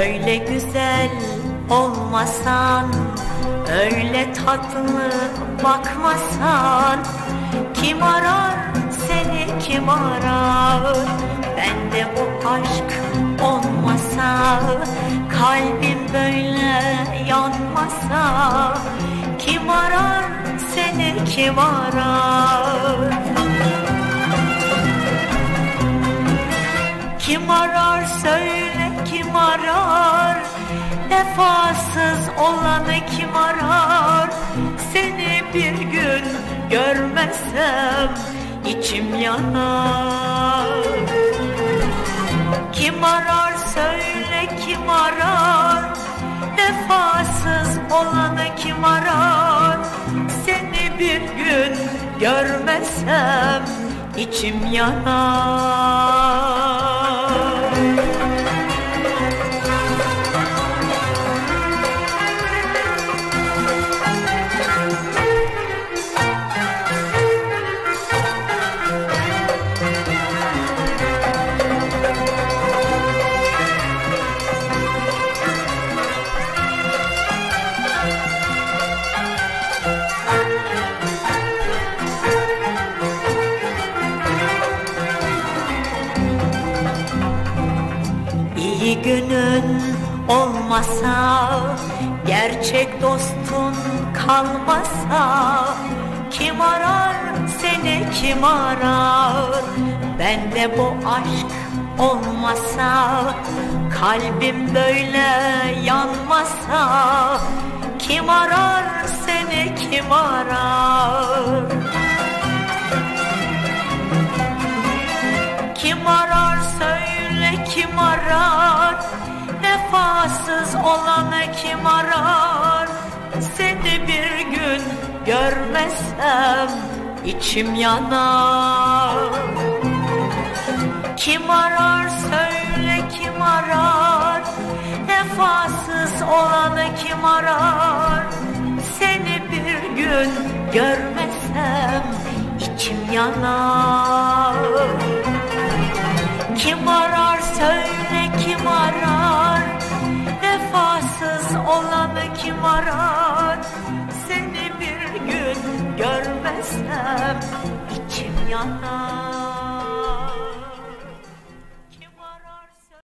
Böyle güzel olmasan Öyle tatlı bakmasan Kim arar seni kim arar? Bende bu aşk olmasa Kalbim böyle yanmasa Kim arar seni kim arar? Kim arar söyle Vefasız olanı kim arar? Seni bir gün görmezsem içim yanar. Kim arar söyle kim arar? Vefasız olanı kim arar? Seni bir gün görmezsem içim yanar İyi günün olmasa Gerçek dostun kalmasa Kim arar seni kim arar? Bende bu aşk olmasa Kalbim böyle yanmasa Kim arar seni kim arar kim arar? Seni bir gün görmezsem içim yanar. Kim arar? Söyle kim arar? Vefasız olanı kim arar? Seni bir gün görmezsem içim yanar. Kim arar kim arar Seni bir gün görmezsem içim yanar